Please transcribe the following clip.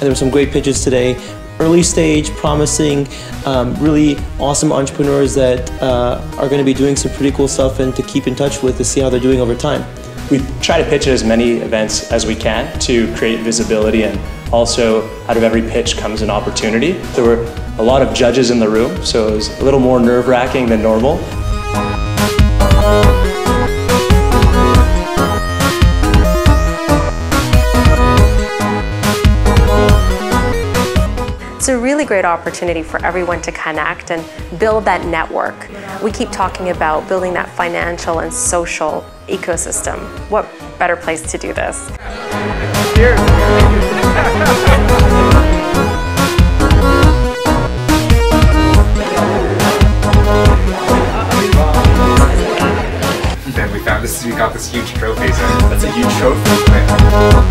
there were some great pitches today. Early stage, promising, um, really awesome entrepreneurs that uh, are going to be doing some pretty cool stuff and to keep in touch with to see how they're doing over time. We try to pitch at as many events as we can to create visibility and also out of every pitch comes an opportunity. There were a lot of judges in the room, so it was a little more nerve-wracking than normal. A really great opportunity for everyone to connect and build that network. We keep talking about building that financial and social ecosystem. What better place to do this? Cheers. then we found this, we got this huge trophy, so that's a huge trophy.